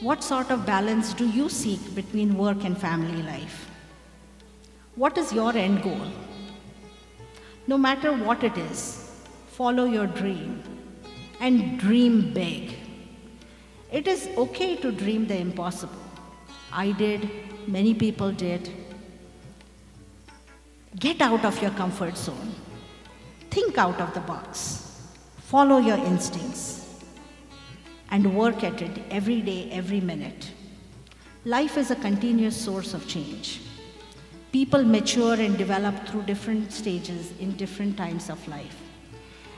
What sort of balance do you seek between work and family life? What is your end goal? No matter what it is, follow your dream and dream big. It is okay to dream the impossible. I did, many people did. Get out of your comfort zone. Think out of the box. Follow your instincts and work at it every day, every minute. Life is a continuous source of change. People mature and develop through different stages in different times of life.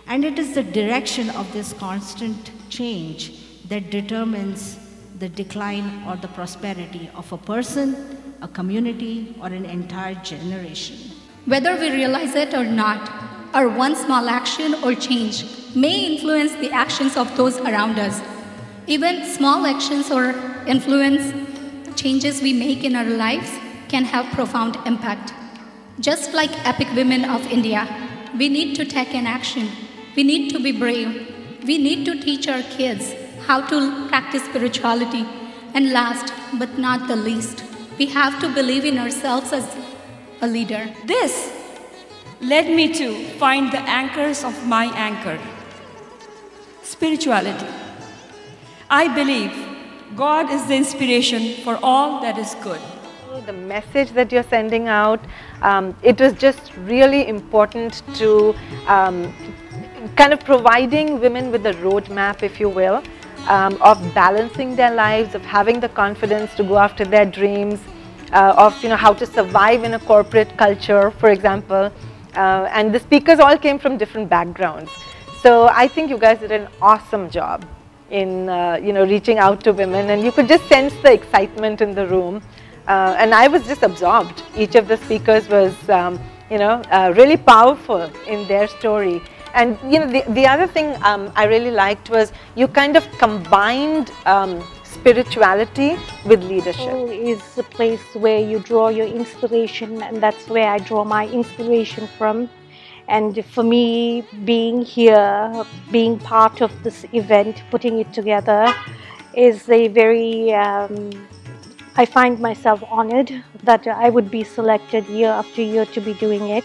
And it is the direction of this constant change that determines the decline or the prosperity of a person, a community, or an entire generation. Whether we realize it or not, our one small action or change may influence the actions of those around us. Even small actions or influence changes we make in our lives can have profound impact. Just like epic women of India, we need to take an action. We need to be brave. We need to teach our kids how to practice spirituality. And last but not the least, we have to believe in ourselves as a leader. This led me to find the anchors of my anchor spirituality. I believe God is the inspiration for all that is good. The message that you're sending out, um, it was just really important to um, kind of providing women with a roadmap, if you will, um, of balancing their lives, of having the confidence to go after their dreams, uh, of you know how to survive in a corporate culture, for example. Uh, and the speakers all came from different backgrounds. So I think you guys did an awesome job in uh, you know reaching out to women, and you could just sense the excitement in the room. Uh, and I was just absorbed. Each of the speakers was um, you know uh, really powerful in their story. And you know the, the other thing um, I really liked was you kind of combined um, spirituality with leadership. Is a place where you draw your inspiration and that's where I draw my inspiration from. And for me, being here, being part of this event, putting it together, is a very, um, I find myself honored that I would be selected year after year to be doing it.